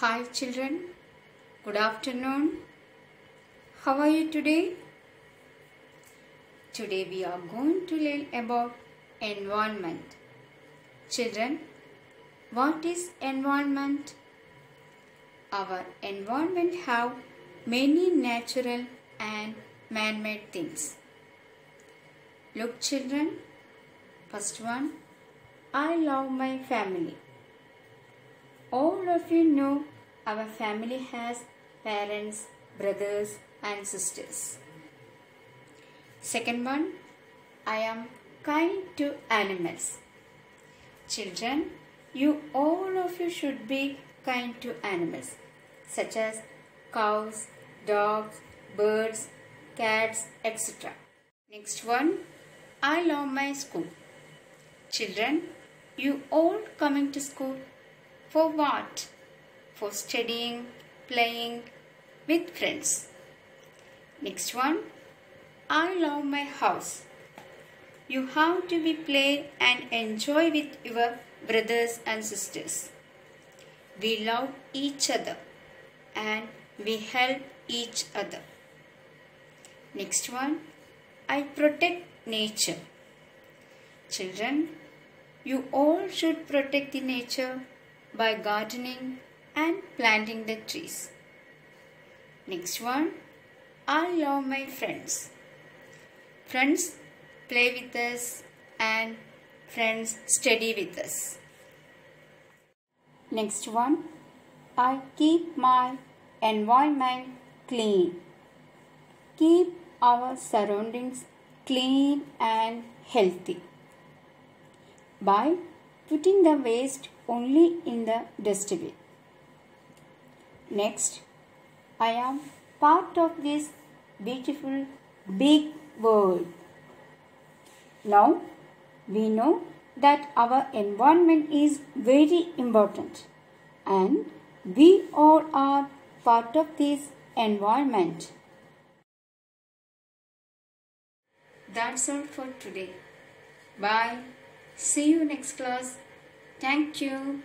Hi children, good afternoon. How are you today? Today we are going to learn about environment. Children, what is environment? Our environment have many natural and man-made things. Look children, first one, I love my family. All of you know our family has parents, brothers and sisters. Second one, I am kind to animals. Children, you all of you should be kind to animals such as cows, dogs, birds, cats, etc. Next one, I love my school. Children, you all coming to school for what? For studying, playing with friends. Next one, I love my house. You have to be play and enjoy with your brothers and sisters. We love each other and we help each other. Next one, I protect nature. Children, you all should protect the nature by gardening and planting the trees. Next one, I love my friends. Friends play with us and friends study with us. Next one, I keep my environment clean. Keep our surroundings clean and healthy by putting the waste only in the dustbin. Next, I am part of this beautiful big world. Now, we know that our environment is very important and we all are part of this environment. That's all for today. Bye. See you next class. Thank you.